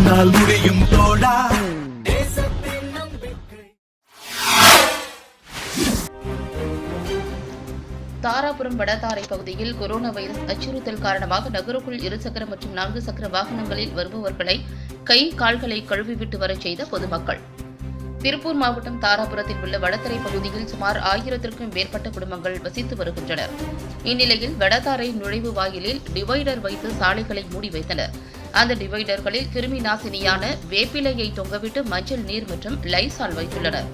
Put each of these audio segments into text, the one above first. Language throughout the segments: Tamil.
உன்னால் முடியும் தோழா தாராபுரம் வடதாரை பகுதியில் கொரோனா வைரஸ் அச்சுறுத்தல் காரணமாக நகருக்குள் இருசக்கர மற்றும் நான்கு சக்கர வாகனங்களில் வருபவர்களை கை கால்களை கழுவிவிட்டு வரச் செய்த பொதுமக்கள். திருப்பூர் மாவட்டம் தாராபுரத்தில் உள்ள வடதரை பகுதியில் சுமார் ஆயிரத்திற்கும் மேற்பட்ட குடும்பங்கள் வசித்து வருகின்றனர். இந்நிலையில் வடதாரை நுழைவு வாயிலில் டிவைடர் வைத்து சாலைகளை மூடி வைத்தனர். அந்த டிவைடர்களில் கிருமி நாசினியான வேப்பிலையை தொங்கவிட்டு மஞ்சள் நீர் மற்றும் லைசால் வைத்துள்ளனர்.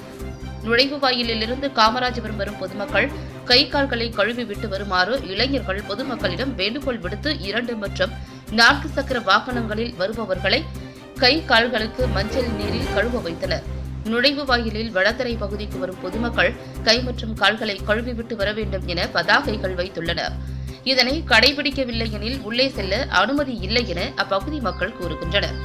நுழைவு வாயிலிலிருந்து காமராஜபுரம் வரும் பொதுமக்கள் கை கால்களை கழுவி விட்டு வருமாறு இளைஞர்கள் பொதுமக்களிடம் வேண்டுகோள் விடுத்து இரண்டு மற்றும் நான்கு சக்கர வாகனங்களில் வருபவர்களை கை கால்களுக்கு மஞ்சள் நீரில் கழுவ வைத்தனர். நுழைவு வாயிலில் வடதரை பகுதிக்கு வரும் பொதுமக்கள் கை மற்றும் கால்களை கழுவி விட்டு வர வேண்டும் என பதாகைகள் வைத்துள்ளனர். இதனை கடைபிடிக்கவில்லை எனில் உள்ளே செல்ல அனுமதி இல்லை என அப்பகுதி மக்கள் கூறுகின்றனர்.